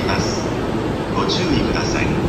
ります。ご注意ください。